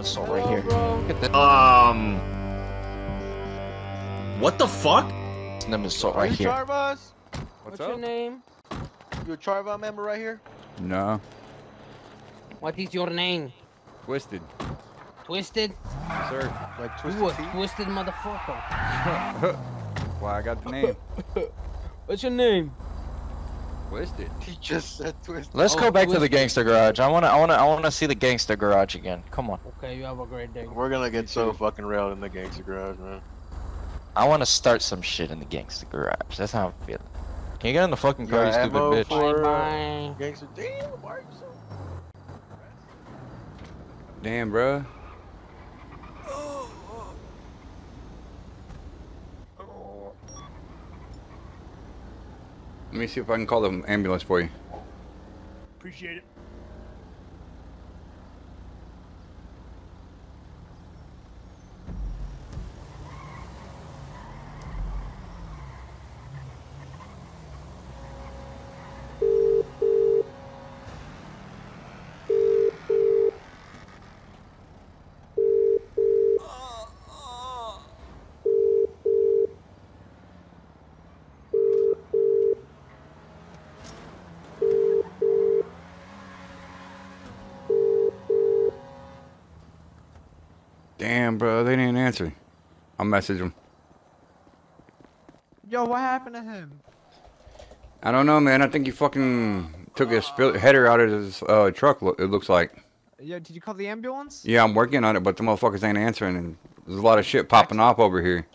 assault right here. Get the Um. What the fuck? number assault Are right you here. Charvaz? What's, What's your name? You a Charvaz member right here? No. What is your name? Twisted. Twisted? Sir. Like twisted You a Twisted twisted motherfucker. Why I got the name. What's your name? Twisted. He just said Twisted. Let's Oh, go back to the gangster garage. I wanna, I wanna, I wanna see the gangster garage again. Come on. Okay, you have a great day. We're gonna get so fucking railed in the gangster garage, man. I wanna start some shit in the gangster garage. That's how I'm feeling. Can you get in the fucking You car, you stupid bitch? for- Bye bye. Gangster. Damn, why are you so? Damn, bruh. Let me see if I can call the ambulance for you. Appreciate it. Damn, bro, they didn't answer. I'll message him. Yo, what happened to him? I don't know, man. I think he fucking took his spill- header out of his uh, truck. It looks like. Yo, did you call the ambulance? Yeah, I'm working on it, but the motherfuckers ain't answering, and there's a lot of shit popping off over here.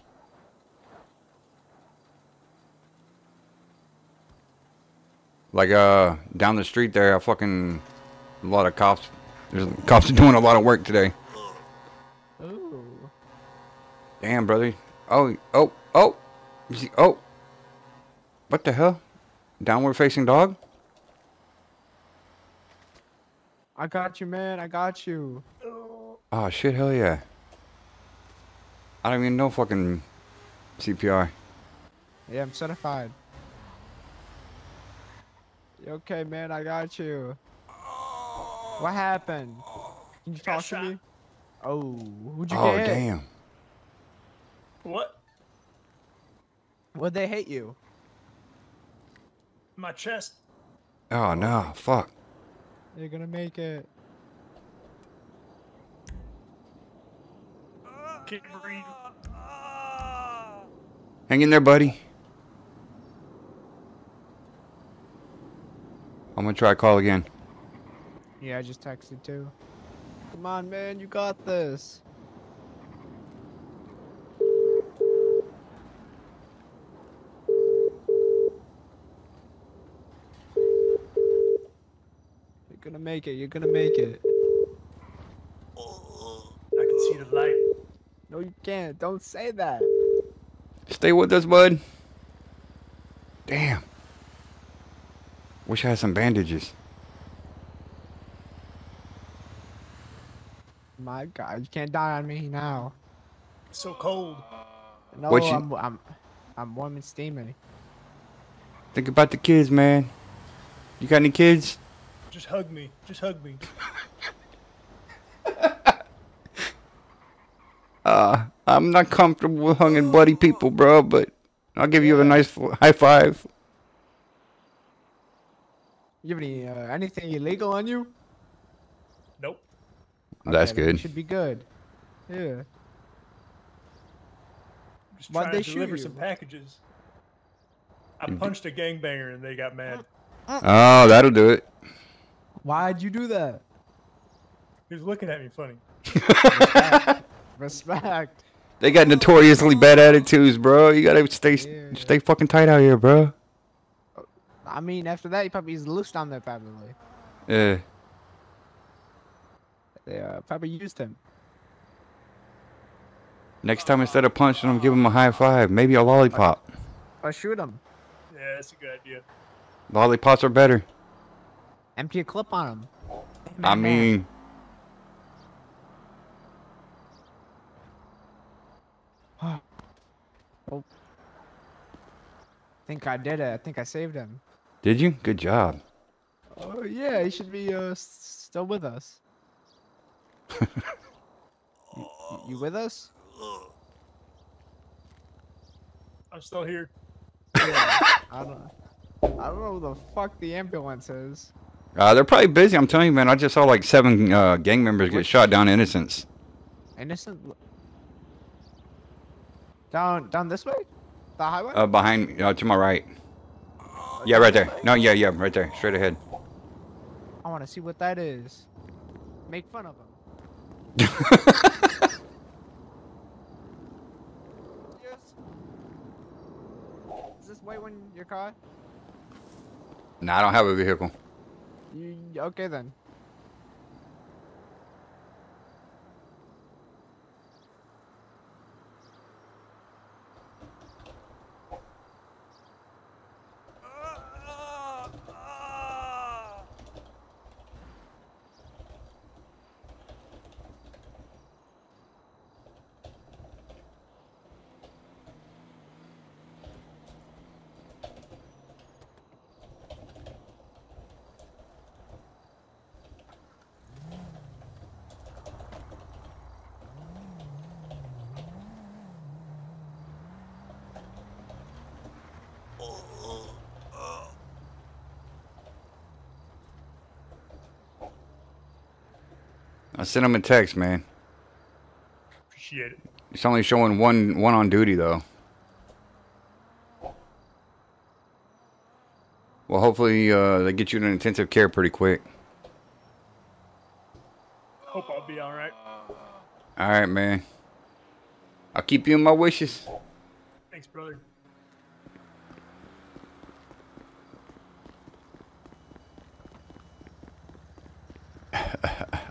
Like uh, down the street there, I fucking a lot of cops. There's cops are doing a lot of work today. Damn, brother. Oh, oh, oh. You see, oh. What the hell? Downward facing dog? I got you, man. I got you. Oh shit, hell yeah. I don't even know fucking CPR. Yeah, I'm certified. You okay, man? I got you. What happened? Can you talk to me? Oh, who'd you Oh get? damn. What? What'd they hate you? My chest. Oh no, fuck. You're gonna make it. Can't breathe. Hang in there, buddy. I'm gonna try call again. Yeah, I just texted too. Come on, man. You got this. You're gonna make it. You're gonna make it. I can see the light. No, you can't. Don't say that. Stay with us, bud. Damn. Wish I had some bandages. My God, you can't die on me now. It's so cold. No, What you- I'm, I'm, I'm warm and steaming. Think about the kids, man. You got any kids? Just hug me. Just hug me. Uh, I'm not comfortable with hugging bloody people, bro, but I'll give you a nice high five. You have any, uh, anything illegal on you? Nope. That's Okay, then you good. Should be good. Yeah. Just Why'd trying they to shoot deliver you? some packages. I punched a gangbanger and they got mad. Oh, that'll do it. Why'd you do that? He was looking at me funny. Respect. They got notoriously bad attitudes, bro. You gotta stay Yeah. stay fucking tight out here, bro. I mean, after that, he probably is loose down there, probably. Yeah. They uh, probably used him. Next time, instead of punching him, give him a high five. Maybe a lollipop. Or shoot him. Yeah, that's a good idea. Lollipops are better. Empty a clip on him. Bam, I bam, bam. mean, I think I did it. I think I saved him. did you? Good job. Oh yeah, he should be uh still with us. You, you with us? I'm still here. Yeah. I don't. I don't know who the fuck the ambulance is. Uh, they're probably busy. I'm telling you, man. I just saw like seven uh, gang members get shot down innocents. Innocent. Down, down this way? The highway? Uh, behind, uh, to my right. Yeah, right there. No, yeah, yeah, right there, straight ahead. I want to see what that is. Make fun of him. Yes. Is this white one your car? nah, I don't have a vehicle. You, okay then. I sent him a text, man. Appreciate it. It's only showing one one on duty though. Well, hopefully uh, they get you to intensive care pretty quick. Hope I'll be all right. All right, man. I'll keep you in my wishes. Thanks, brother.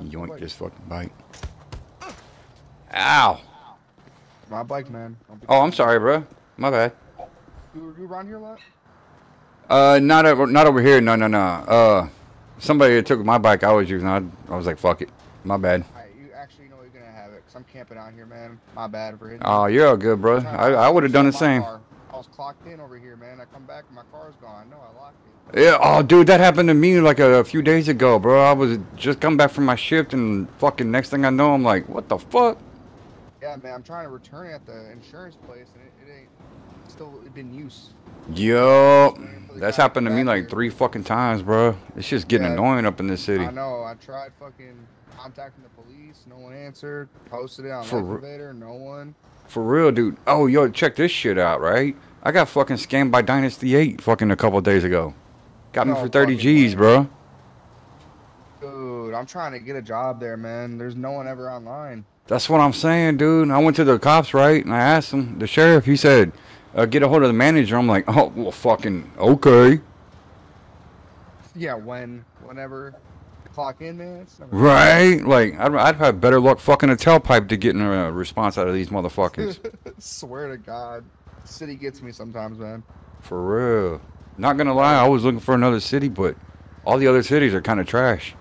Yoink this fucking bike. Ow. My bike, man. Oh, I'm sorry, bro. My bad. You, you around here a lot? Uh, not over, not over here. No, no, no. Uh, somebody took my bike I was using. I, I was like, fuck it. My bad. Alright, you actually know you're gonna have it, cause I'm camping out here, man. My bad for hitting. Oh, you're all good, bro. I, I would have done the same. I was clocked in over here, man. I come back and my car's gone. No, I locked it. Yeah. Oh, dude, that happened to me like a, few days ago, bro. I was just come back from my shift, and fucking next thing I know, I'm like, what the fuck? Yeah, man. I'm trying to return it at the insurance place, and it, it ain't still in use. Yo, that's happened to me like three fucking times, bro. It's just getting Yeah. annoying up in this city. I know. I tried fucking contacting the police. No one answered. Posted it on For re- Invader. No one. For real, dude. Oh, yo, check this shit out, right? I got fucking scammed by Dynasty 8 fucking a couple days ago. Got me No for 30 G's, bro. Dude, I'm trying to get a job there, man. There's no one ever online. That's what I'm saying, dude. I went to the cops, right? And I asked them, the sheriff, he said, uh, get a hold of the manager. I'm like, oh, well, fucking, okay. Yeah, when, whenever, clock in, man. Right? Like, I'd, I'd have better luck fucking a tailpipe to getting a response out of these motherfuckers. Swear to God, city gets me sometimes, man. For real. Not gonna lie, I was looking for another city, but all the other cities are kind of trash.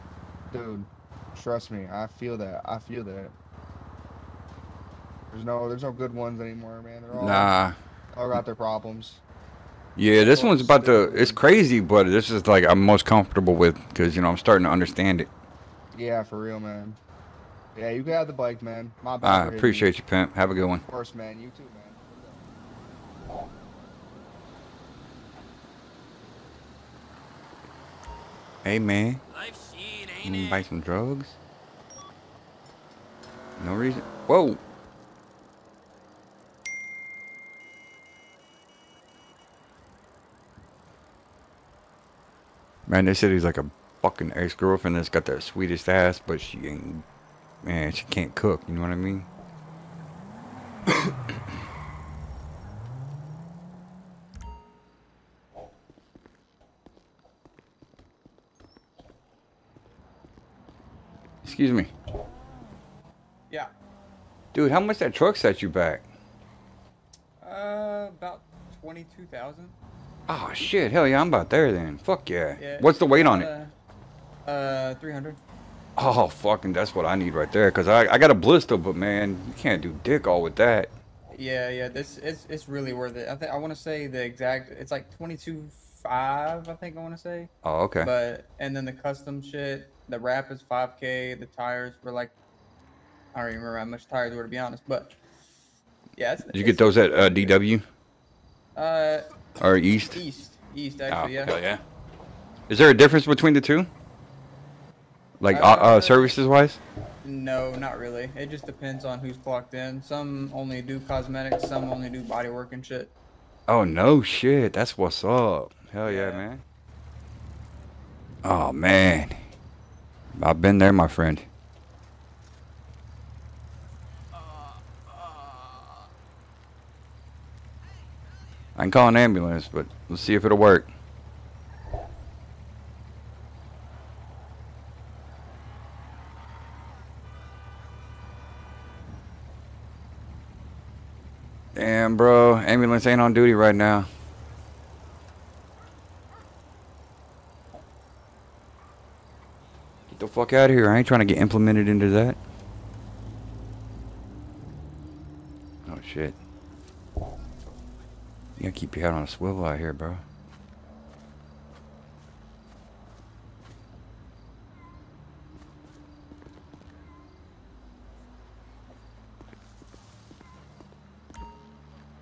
Dude, trust me, I feel that. I feel that. There's no, there's no good ones anymore, man. They're all, Nah. all got their problems. Yeah, this Well, one's about to. It's crazy, but this is like I'm most comfortable with because you know I'm starting to understand it. Yeah, for real, man. Yeah, you can have the bike, man. My bad. I for appreciate you, pimp. Have a good one. Of course, man. You too, man. Hey man, Life's shit, you ain't wanna it? buy some drugs? No reason. Whoa. Man, they said he's like a fucking ex-girlfriend that's got the sweetest ass, but she ain't. Man, she can't cook. You know what I mean? Excuse me. Yeah. Dude, how much that truck set you back? Uh, about twenty-two thousand. Oh shit, hell yeah, I'm about there then. Fuck yeah. Yeah. What's the weight on it? Uh, uh, three hundred. Oh fucking, that's what I need right there. Cause I I got a blister, but man, you can't do dick all with that. Yeah, yeah. This it's it's really worth it. I think I want to say the exact. It's like twenty-two five. I think I want to say. Oh okay. But and then the custom shit. The wrap is five k. The tires were like. I don't even remember how much tires were to be honest, but. Yeah. It's, Did you get those at uh, DW Uh, or East? east, east Oh, actually. yeah. hell yeah. Is there a difference between the two? Like uh, uh, Uh, services wise? No, not really. It just depends on who's clocked in. Some only do cosmetics, some only do body work and shit. Oh no shit, that's what's up. Hell yeah, Yeah. man. Oh man. I've been there, my friend. I can call an ambulance, but let's see if it'll work. Damn, bro. Ambulance ain't on duty right now. Get the fuck out of here. I ain't trying to get implemented into that. Oh, shit. You gotta keep your head on a swivel out here, bro.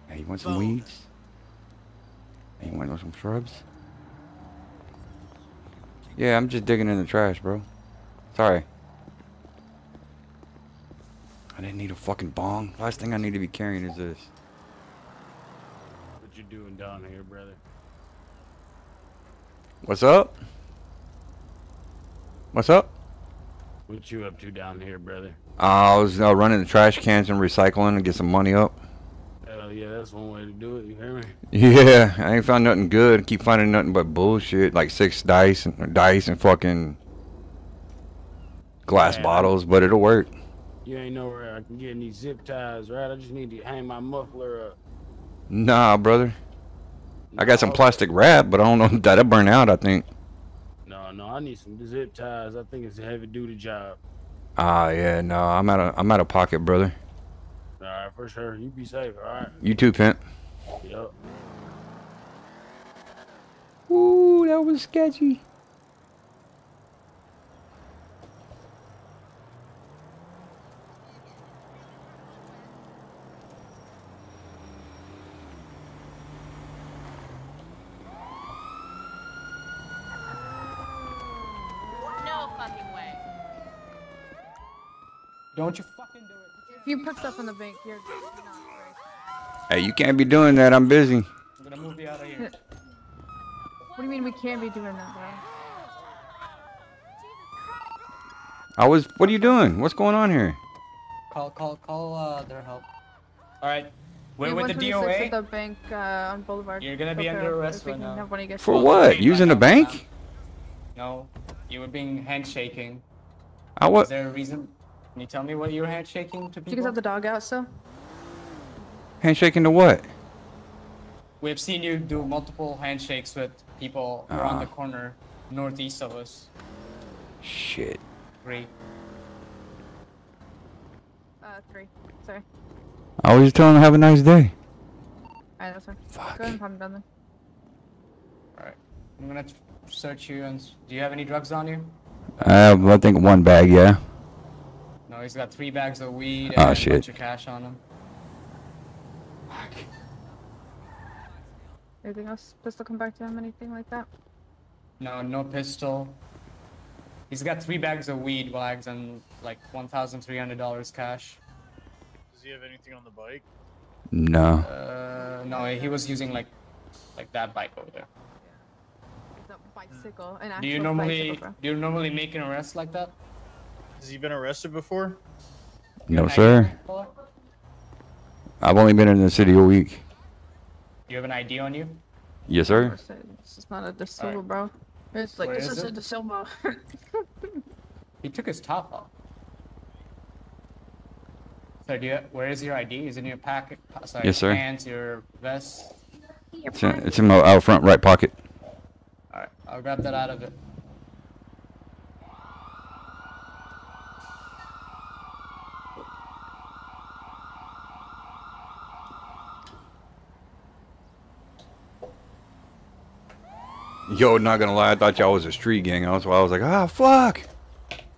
Hey, you want some weeds? Hey, you want some shrubs? Yeah, I'm just digging in the trash, bro. Sorry. I didn't need a fucking bong. Last thing I need to be carrying is this. Doing down here, brother? What's up? What's up? What you up to down here, brother? I was uh, running the trash cans and recycling and get some money up. Hell yeah, that's one way to do it. You hear me? Yeah, I ain't found nothing good. Keep finding nothing but bullshit, like six dice and dice and fucking glass I- bottles, but it'll work. You ain't know where I can get any zip ties, right? I just need to hang my muffler up. Nah, brother. I got some plastic wrap, but I don't know that'll burn out. I think. No, no, I need some zip ties. I think it's a heavy duty job. Ah, yeah, no, I'm out of I'm out of pocket, brother. All right, for sure. You be safe, all right? You too, pimp. Yep. Ooh, that was sketchy. No fucking way. Don't you fucking do it. If you put stuff in the bank, you're, you're not right. Hey, you can't be doing that. I'm busy. I'm gonna move you out of here. What do you mean we can't be doing that, bro? I was. What are you doing? What's going on here? Call, call, call uh, their help. All right, we're We with the DOA. at the bank uh, on Boulevard. You're gonna be Go under arrest if we right can now. have one of you guys For call. what? Using by the now, bank? No, you were being handshaking. I Is there a reason? Can you tell me what you were handshaking to Did you guys have the dog out still? Handshaking to what? We've seen you do multiple handshakes with people around Ah. the corner, northeast of us. Shit. Great. Uh, three. Sorry. I was just telling him have a nice day. Alright, that's fine. Fuck. Go ahead and calm down then. All right. I'm gonna search you and. Do you have any drugs on you? I have, I think, one bag. Yeah. No, he's got three bags of weed Ah, and a shit. bunch of cash on him. Anything else? Pistol come back to him? Anything like that? No, no pistol. He's got three bags of weed bags and like one thousand three hundred dollars cash. Does he have anything on the bike? No. Uh, no, he was using like, like that bike over there. It's a bicycle. An Do you normally, bicycle, do you normally make an arrest like that? Has he been arrested before? No, sir. on? I've only been in the city a week. You have an ID on you? Yes, sir. This is not a De Silva, bro. It's like What this is is a it? De Silva. He took his top off. So do you, where is your ID? Is it in your pocket? uh, Sorry, Yes, sir. Pants, your vest. It's in, it's in my out front right pocket. All right, I'll grab that out of it. Yo, not gonna lie, I thought y'all was a street gang. That's why I was like, ah, fuck.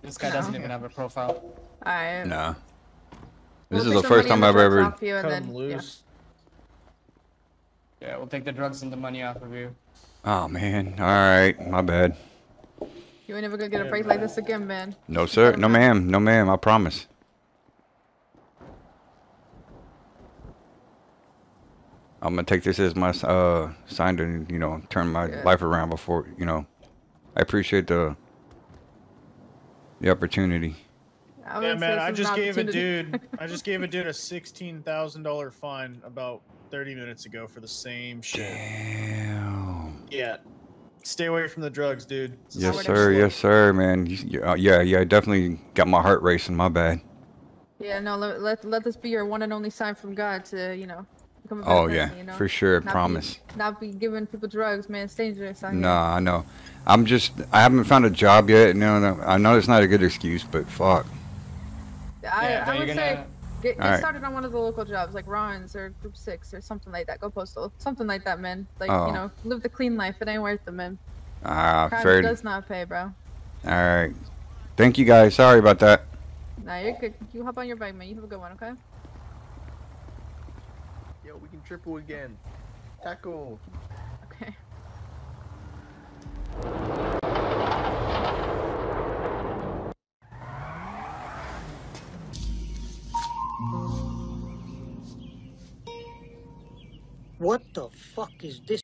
This guy doesn't even have a profile. Alright. Nah. We'll This is the first time I've the ever. you and Cut then- him yeah. loose. Yeah, we'll take the drugs and the money off of you. Oh man. All right, my bad. You ain't never gonna get a break like this again, man. No sir, no ma'am, no ma'am. I promise. I'm gonna take this as my uh sign to you know turn my Yeah. life around before you know. I appreciate the the opportunity. I Yeah, man, I just gave a dude, I just gave a dude a sixteen thousand dollar fine about thirty minutes ago for the same shit. Damn. Yeah, stay away from the drugs, dude. It's Yes sir, yes sir, man. You- you- uh, Yeah, yeah, definitely got my heart racing. My bad. Yeah, no, let, let let this be your one and only sign from God to, you know, become a better Oh person, yeah, you know? for sure. Not be- Promise. not be giving people drugs, man. It's dangerous out here. Nah, I know. I'm just. I haven't found a job yet. No, no. I know it's not a good excuse, but fuck. I, Yeah, I but would you're say get, get Alright. started on one of the local jobs, like Ron's or Group Six or something like that. Go postal, something like that, man. Like Oh. you know, live the clean life. It ain't worth the man. Ah, Crime fair. does not pay, bro. All right. Thank you guys. Sorry about that. Nah, you're good. You hop on your bike, man. You have a good one, okay? Yo, triple again. Tackle. Okay. What the fuck is this?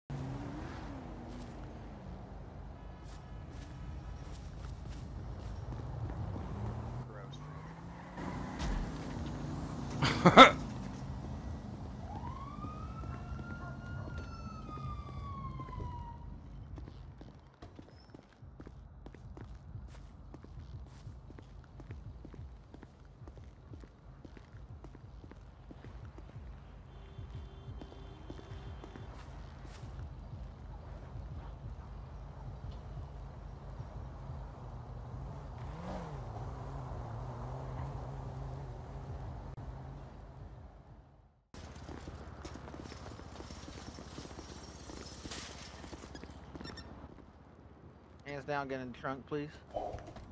Hands down, get in the trunk, please.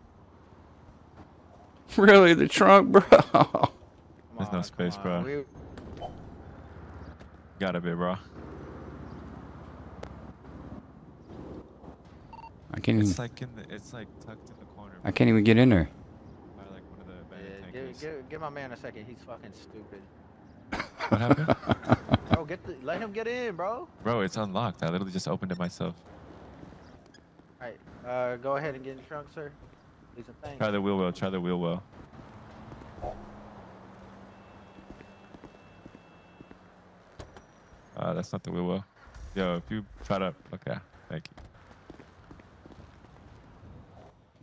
really, the trunk, bro. There's no space, bro. We, Gotta be, bro. I can't It's even. like in the, it's like tucked in the corner. I can't even get in there. By like one of the yeah, give, give, give my man a second. He's fucking stupid. What happened? Bro, get the, let him get in, bro. Bro, it's unlocked. I literally just opened it myself. Alright, uh, go ahead and get in the trunk, sir. Please and thanks. Try the wheel well. Try the wheel well. Uh, that's not the wheel well. Yo, if you try to, okay, thank you.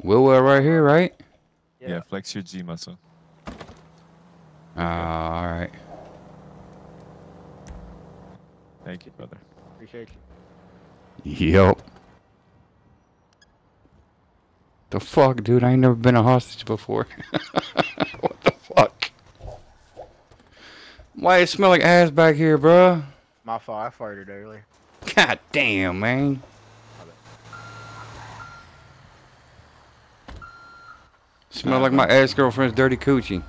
Wheel well right here, right? Yeah, flex your G muscle. Ah, all right. Thank you, brother. Appreciate you. Yep. The fuck, dude? I ain't never been a hostage before. what the fuck? Why it smell like ass back here, bruh? My fault. I farted earlier. God damn, man. Smell like my ex girlfriend's dirty coochie.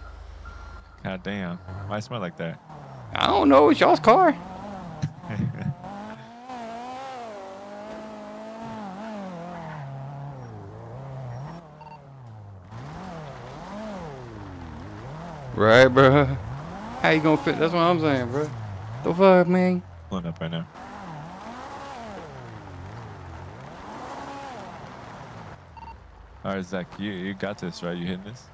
God damn. Why smell like that? I don't know. It's y'all's car. Right, bro. How you gonna fit? That's what I'm saying, bruh. The fuck, man? Pulling up right now. All right, Zach, you you got this, right? You hitting this?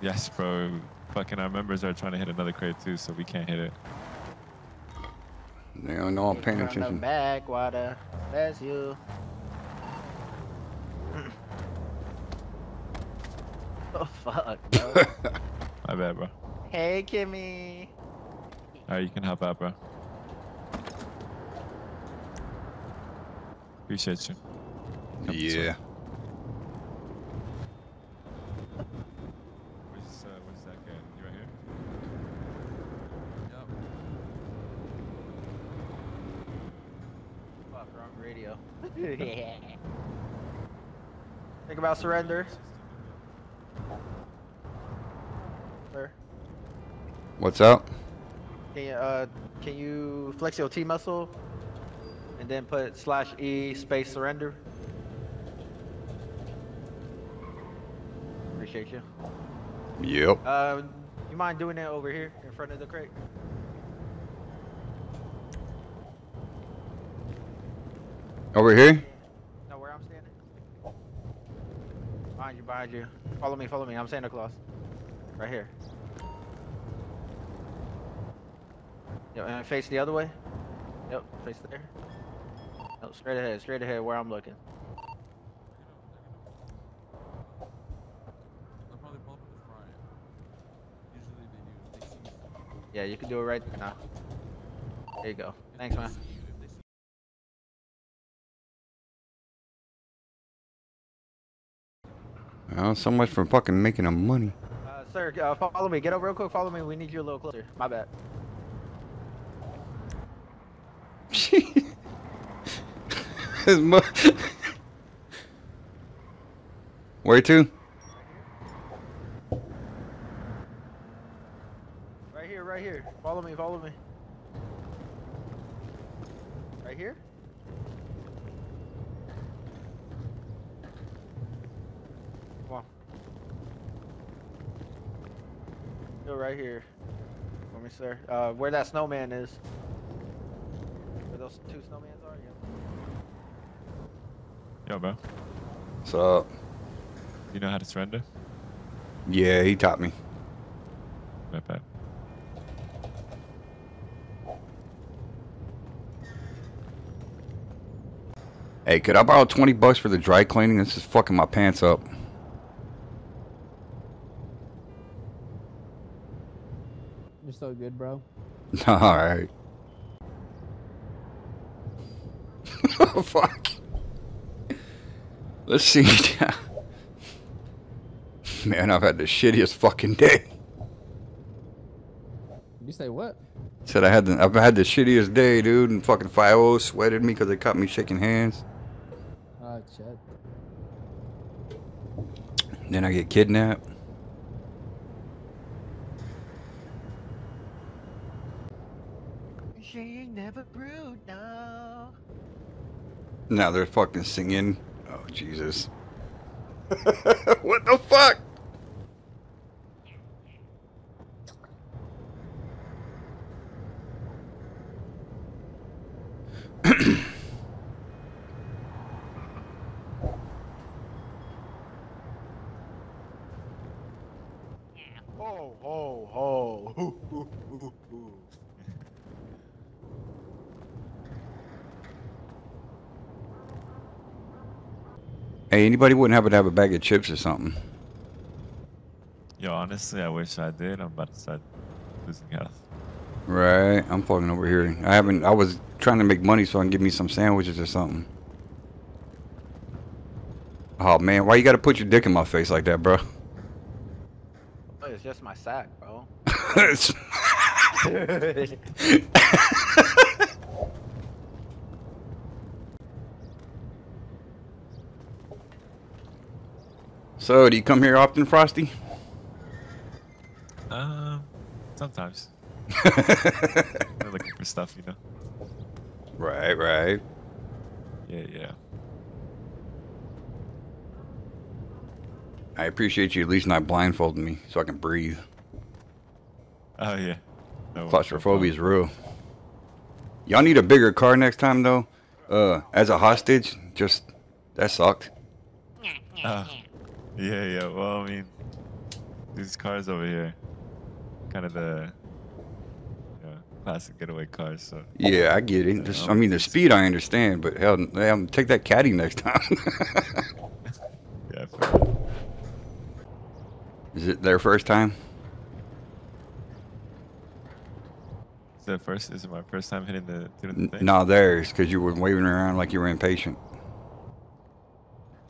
Yes, bro. Fucking our members are trying to hit another crate too, so we can't hit it. They don't know I'm paying Turn the attention. back, water. That's you. Fuck, bro. My bad, bro. Hey, Kimmy. Alright, you can help out, bro. Appreciate you. Come. Yeah. Where's, uh, where's that guy? You right here? Fuck, wrong radio. Think about surrender. Sir, What's up? can you, uh, can you flex your T muscle and then put slash E space surrender? Appreciate you. Yep. Uh, you mind doing it over here in front of the crate? Over here? No, where I'm standing. Behind you, behind you. Follow me, follow me. I'm Santa Claus. Right here. Yep, and face the other way. Yep, face there. No, straight ahead, straight ahead where I'm looking. Yeah, you can do it right now. There you go. Thanks, man. Oh, so much for fucking making them money. Uh, sir, uh, follow me. Get over real quick. Follow me. We need you a little closer. My bad. His mo- Where to? Right here, right here. Follow me, follow me. Right here? Come on. Go right here. For me, sir. Uh, where that snowman is. Where those two snowmans are? Yeah. Yo, bro. What's up? You know how to surrender? Yeah, he taught me. My bad. Hey, could I borrow 20 bucks for the dry cleaning? This is fucking my pants up. You're so good, bro. Alright. Fuck. Let's see. Man, I've had the shittiest fucking day. You say what? Said I had the, I've had the shittiest day, dude, and fucking 5 sweated me because they caught me shaking hands. Ah, Chad. Then I get kidnapped. She ain't never brewed, no. Now they're fucking singing. Oh, Jesus. what the fuck? Hey, anybody wouldn't happen to have a bag of chips or something? Yo, honestly, I wish I did. I'm about to start losing health. Right, I'm fucking over here. I haven't. I was trying to make money so I can give me some sandwiches or something. Oh man, why you gotta put your dick in my face like that, bro? Oh, It's just my sack, bro. It's- so, do you come here often, Frosty? Um, sometimes. I'm looking for stuff, you know. Right, right. Yeah, yeah. I appreciate you at least not blindfolding me so I can breathe. Oh yeah. No, Claustrophobia is real. Y'all need a bigger car next time, though. Uh, as a hostage, just that sucked. Oh, yeah, yeah. Well, I mean, these cars over here, kind of the you know, classic getaway cars. So. Yeah, I get it. Just, I mean, the speed I understand, but hell, damn, take that caddy next time. yeah. Is it their first time? Is first? Is it my first time hitting the? Hitting the thing? No, theirs, because you were waving around like you were impatient.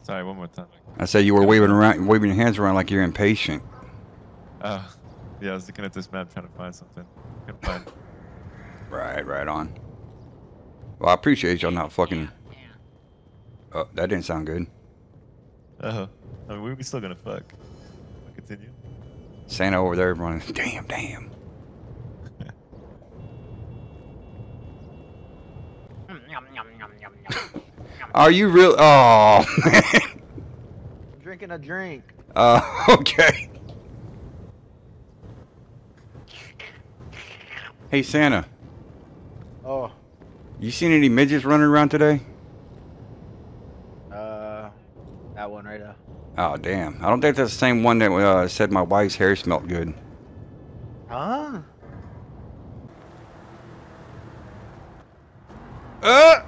Sorry, one more time. I said you were waving around, waving your hands around like you're impatient. Oh, yeah. I was looking at this map trying to find something. Couldn't find. Right, right on. Well, I appreciate y'all not fucking. Oh, that didn't sound good. Oh, I mean, we're still gonna fuck. Continue. Santa over there running. Damn, damn. Are you real? Oh, man. Drinking a drink. Uh, okay. Hey, Santa. Oh, You seen any midgets running around today? uh, that one right there. Oh, damn. I don't think that's the same one that uh, said my wife's hair smelled good. Huh? Uh!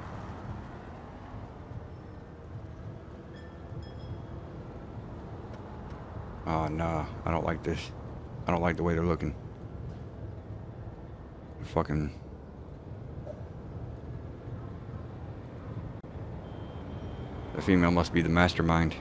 Oh, no. I don't like this. I don't like the way they're looking. Fucking. The female must be the mastermind.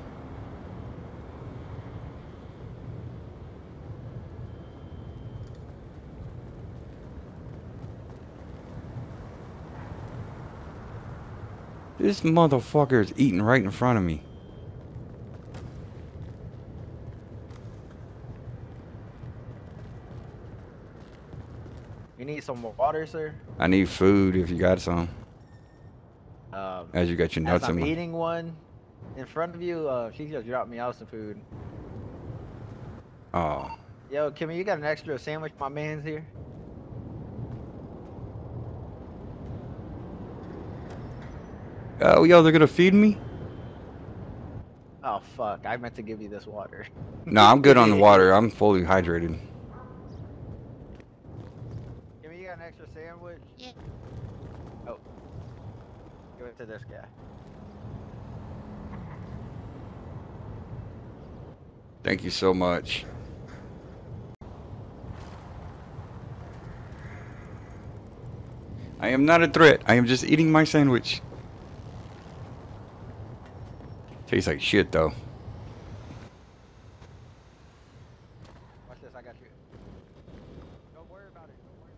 This motherfucker is eating right in front of me. You need some water, sir? I need food if you got some. Um, As you got your as nuts in I'm my- eating one in front of you, uh, she just dropped me out some food. Oh. Yo, Kimmy, you got an extra sandwich? My man's here. Oh, yo, they're gonna feed me? Oh fuck! I meant to give you this water. No, I'm good on the water. I'm fully hydrated. Kimmy, you got an extra sandwich? Yeah. Oh. Give it to this guy. Thank you so much. I am not a threat. I am just eating my sandwich. Tastes like shit though. Watch this, I got you. Don't worry about it. Don't worry.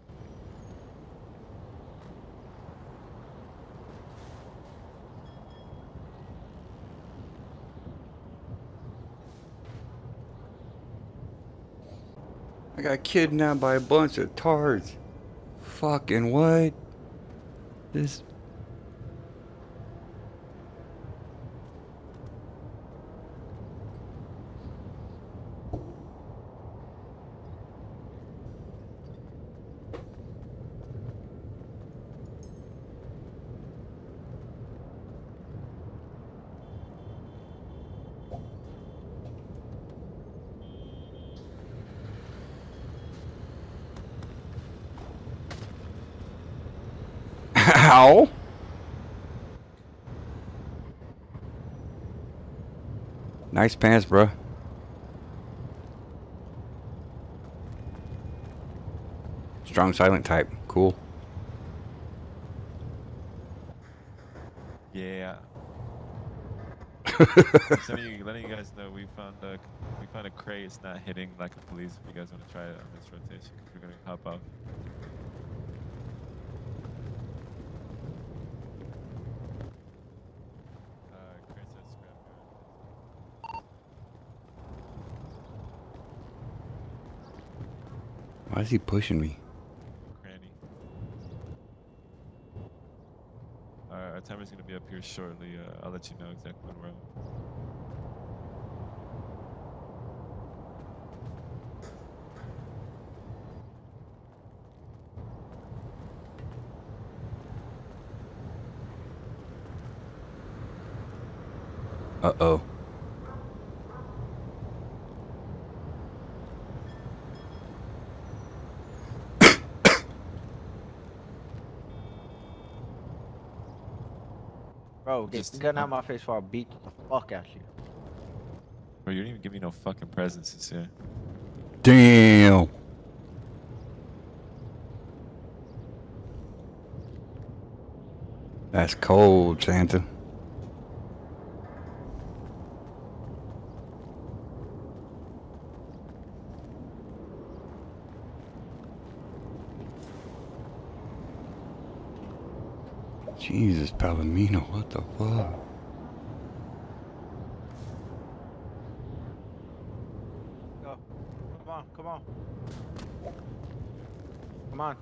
I got kidnapped by a bunch of tards. Fucking what? This. Ow! Nice pants, bro. Strong silent type. Cool. Yeah. You, letting you guys know we found a we found a crate. It's not hitting like a police. If you guys want to try it on this rotation, we're gonna hop off. Uh, crate says scrapyard. Why is he pushing me? Cranny. Alright, our timer's gonna be up here shortly. Uh, I'll let you know exactly when we're on. Take the gun out my face before I beat the fuck out you. Bro, you didn't even give me no fucking presents this year. Damn. That's cold, Santa. Jesus, Palomino, what the fuck? Go. Come on, come on. Come on.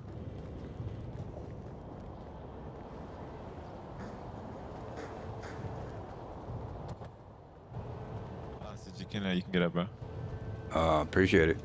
Hostage, you can, uh, you can get up, bro. Uh, appreciate it.